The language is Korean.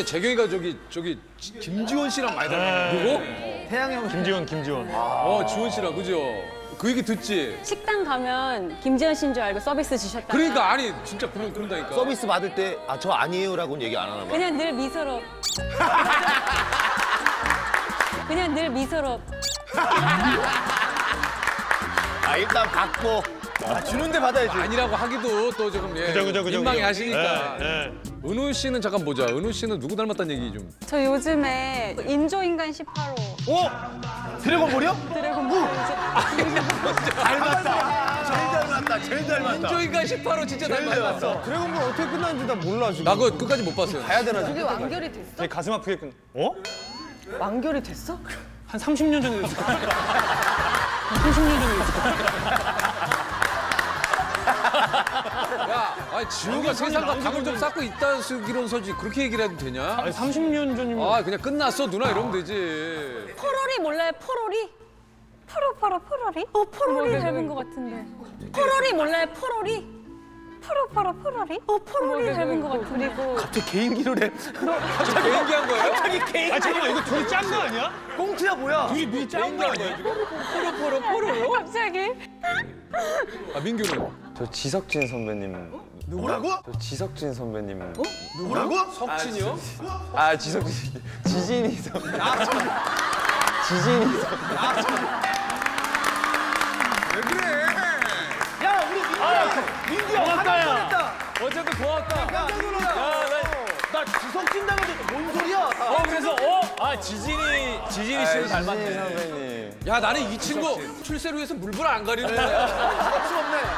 때 재경이가 저기 저기 지- 김지원 씨랑 많이 닮았 누구? 태양 형 김지원, 김지원. 어 지원 씨랑 그죠? 그 얘기 듣지? 식당 가면 김지현 씨인 줄 알고 서비스 주셨다. 그러니까 아니 진짜 그런 그런다니까. 서비스 받을 때 아 저 아니에요라고는 얘기 안 하나 봐. 그냥 늘 미소로. 그냥 늘 미소로. 아 일단 받고 아, 주는데 받아야지. 아니라고 하기도 또 조금 예, 그죠, 그죠, 그죠. 민망해 그죠. 하시니까. 예, 예. 은우 씨는 잠깐 보자. 은우 씨는 누구 닮았다는 얘기 좀. 저 요즘에 인조인간 18호 어? 드래곤볼이요? 드래곤볼 이제 닮았다. 제일 닮았다. 제일 닮았다. 저희가 18호 진짜 닮았어. 드래곤볼 어떻게 끝났는지 나 몰라 지금. 나 그거 끝까지 못 봤어요. 가야 되나 지금? 그게 완결이 됐어? 가슴 아프게 끝. 어? 완결이 됐어? 한 30년 전에 됐을 거야. 무슨 일이 야, 아니 지우가 세상과 감을 좀 쌓고 있다 쓰기론 서지 그렇게 얘기를 해도 되냐? 아니 30년 전이면 아 그냥 끝났어 누나 이러면 되지. 포로리 몰라요? 포로리? 포로 포로 포로리? 어 포로리 닮은 것 같은데. 포로리 몰라요? 포로리? 포로 포로 포로리? 어 포로리 닮은 것 같은데. 그리고 갑자기 개인기를 해. 저 개인기 한 거예요? 아 잠깐만 이거 둘이 짠 거 아니야? 꽁트야 뭐야? 둘이 미리 짠거 아니야? 포로 포로 포로요? 갑자기 아 민규는 저 지석진 선배님. 누구라고? 저 지석진 선배님. 누구라고? 석진이요? 아 지 석진 지진이 선배. 지진이 선배. 왜 그래? 야 우리 민규야. 민규야 화날 뻔했다. 어쨌든 고맙다. 깜짝 놀랐다. 나 지석진 닮아서 뭔 소리야? 어 그래서 어? 아 지진이 지진이 씨를 지진이 닮았네. 선배님. 야 나는 이 친구 출세로 해서 물불 안 가리는 거야. 없네.